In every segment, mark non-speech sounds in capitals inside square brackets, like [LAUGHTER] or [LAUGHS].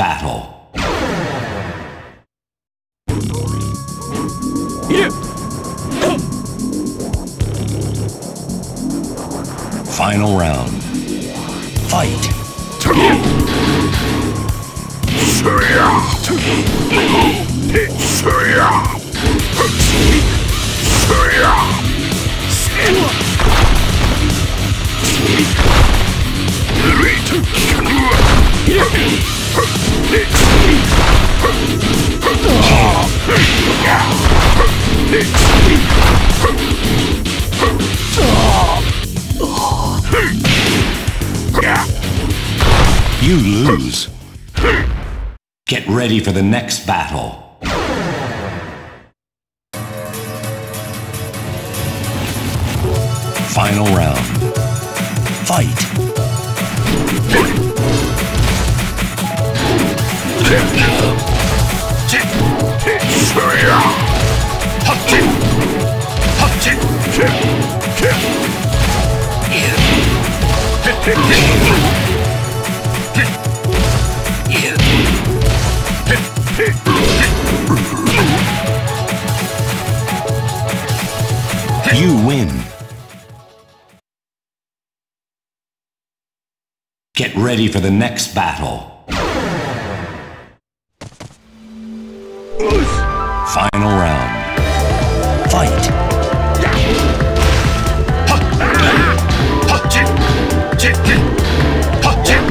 battle. Final round. Fight. You lose. Get ready for the next battle. Final round. Fight. You win. Get ready for the next battle. Final round. Fight.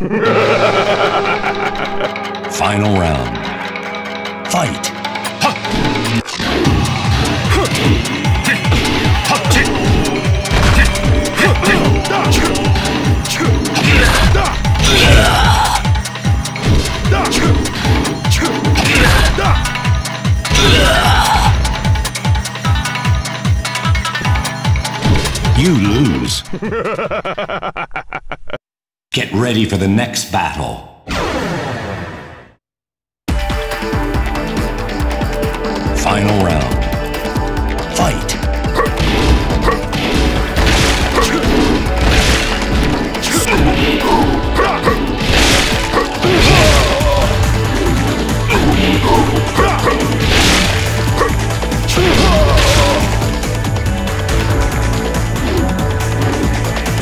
[LAUGHS] Final round. Fight. You lose. [LAUGHS] Ready for the next battle. Final round. Fight.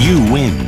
You win.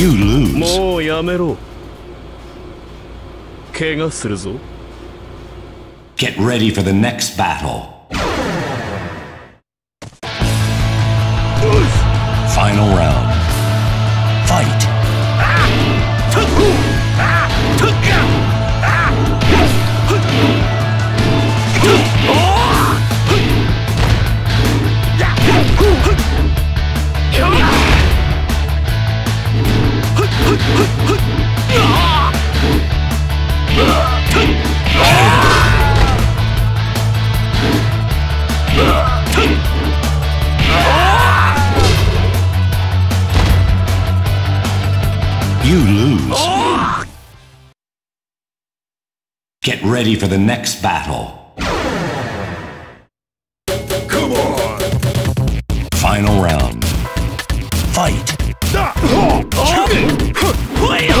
You lose. もうやめろ怪我するぞ Get ready for the next battle. Get ready for the next battle. Come on Final round. Fight. Oh, oh.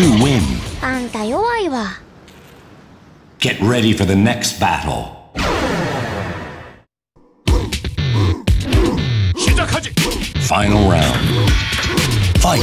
You win. あんた弱いわ Get ready for the next battle. 膝かじ Final round. Fight.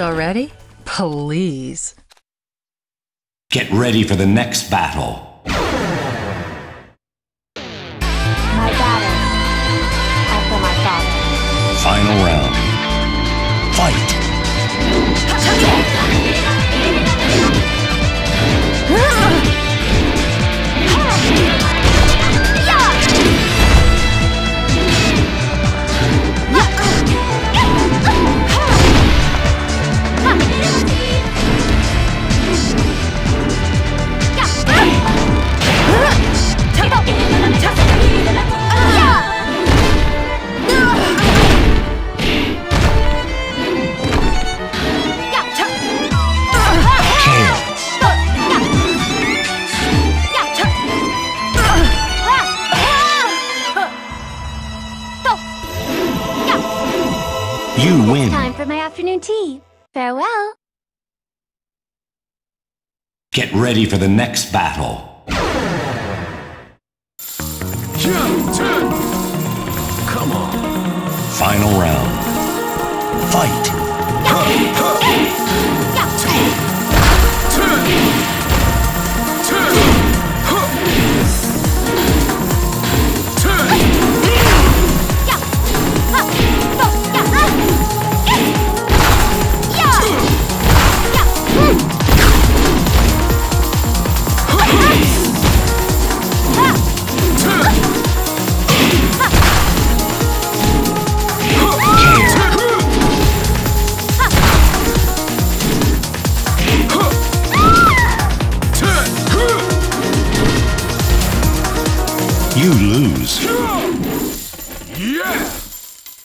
Already? Please. Get ready for the next battle. You win. Time for my afternoon tea. Farewell. Get ready for the next battle. Come on Final round. Fight.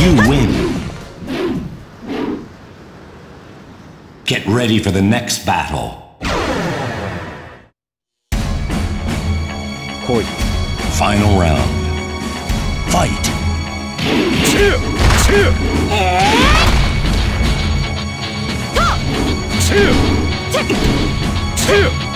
You win. Get ready for the next battle. Court. Final round. Fight. Two. Two. Two. Two. Two.